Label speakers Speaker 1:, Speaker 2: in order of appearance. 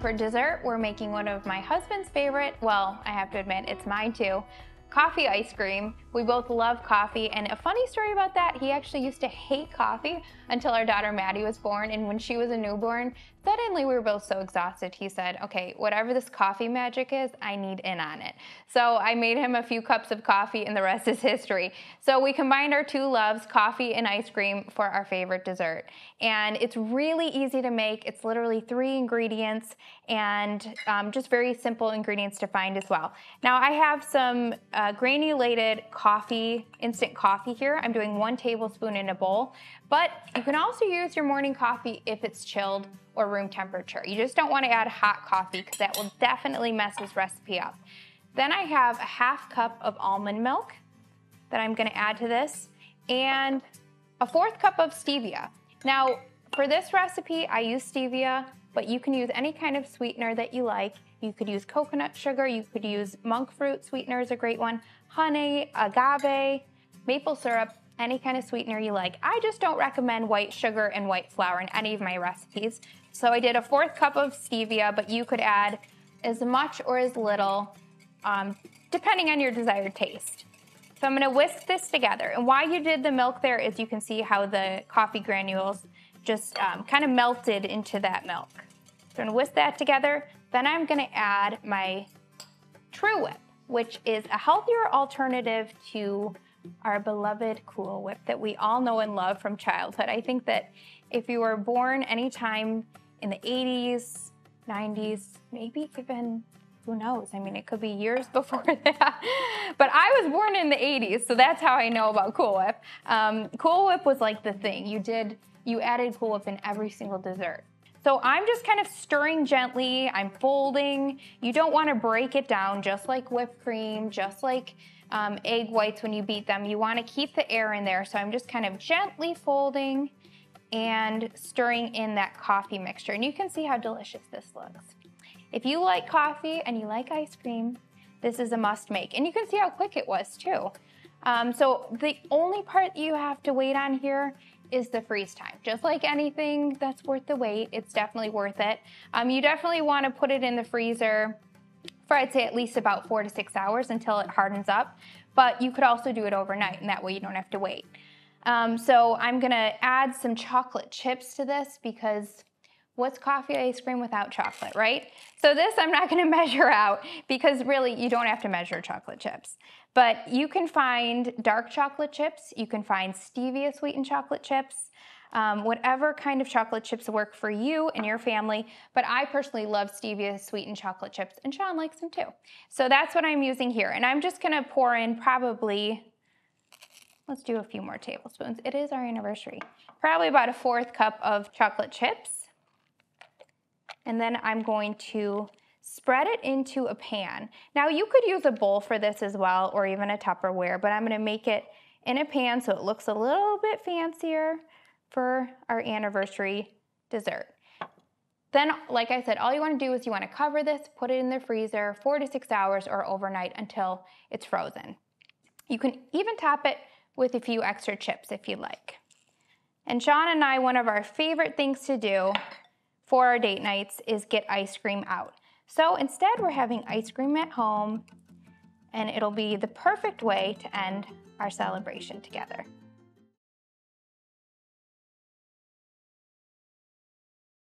Speaker 1: for dessert, we're making one of my husband's favorite, well, I have to admit, it's mine too, coffee ice cream. We both love coffee. And a funny story about that, he actually used to hate coffee until our daughter Maddie was born. And when she was a newborn, suddenly we were both so exhausted. He said, okay, whatever this coffee magic is, I need in on it. So I made him a few cups of coffee and the rest is history. So we combined our two loves, coffee and ice cream for our favorite dessert. And it's really easy to make. It's literally three ingredients and um, just very simple ingredients to find as well. Now I have some uh, granulated coffee, instant coffee here. I'm doing one tablespoon in a bowl, but you can also use your morning coffee if it's chilled or room temperature. You just don't wanna add hot coffee because that will definitely mess this recipe up. Then I have a half cup of almond milk that I'm gonna add to this and a fourth cup of stevia. Now, for this recipe, I use stevia, but you can use any kind of sweetener that you like. You could use coconut sugar, you could use monk fruit sweetener is a great one, honey, agave, maple syrup, any kind of sweetener you like. I just don't recommend white sugar and white flour in any of my recipes. So I did a fourth cup of stevia, but you could add as much or as little, um, depending on your desired taste. So I'm gonna whisk this together. And why you did the milk there is you can see how the coffee granules just um, kind of melted into that milk. So I'm gonna whisk that together. Then I'm gonna add my TruWhip, which is a healthier alternative to our beloved Cool Whip that we all know and love from childhood. I think that if you were born anytime in the 80s, 90s, maybe even who knows? I mean, it could be years before that. but I was born in the 80s, so that's how I know about Cool Whip. Um, cool Whip was like the thing. You did, you added Cool Whip in every single dessert. So I'm just kind of stirring gently, I'm folding. You don't wanna break it down just like whipped cream, just like um, egg whites when you beat them. You wanna keep the air in there. So I'm just kind of gently folding and stirring in that coffee mixture. And you can see how delicious this looks. If you like coffee and you like ice cream, this is a must make. And you can see how quick it was too. Um, so the only part you have to wait on here is the freeze time. Just like anything that's worth the wait, it's definitely worth it. Um, you definitely want to put it in the freezer for I'd say at least about four to six hours until it hardens up. But you could also do it overnight and that way you don't have to wait. Um, so I'm gonna add some chocolate chips to this because what's coffee ice cream without chocolate, right? So this I'm not gonna measure out because really you don't have to measure chocolate chips. But you can find dark chocolate chips, you can find stevia sweetened chocolate chips, um, whatever kind of chocolate chips work for you and your family. But I personally love stevia sweetened chocolate chips and Sean likes them too. So that's what I'm using here. And I'm just gonna pour in probably, let's do a few more tablespoons. It is our anniversary. Probably about a fourth cup of chocolate chips. And then I'm going to spread it into a pan. Now you could use a bowl for this as well or even a Tupperware, but I'm gonna make it in a pan so it looks a little bit fancier for our anniversary dessert. Then, like I said, all you wanna do is you wanna cover this, put it in the freezer four to six hours or overnight until it's frozen. You can even top it with a few extra chips if you like. And Sean and I, one of our favorite things to do for our date nights is get ice cream out. So instead we're having ice cream at home and it'll be the perfect way to end our celebration together.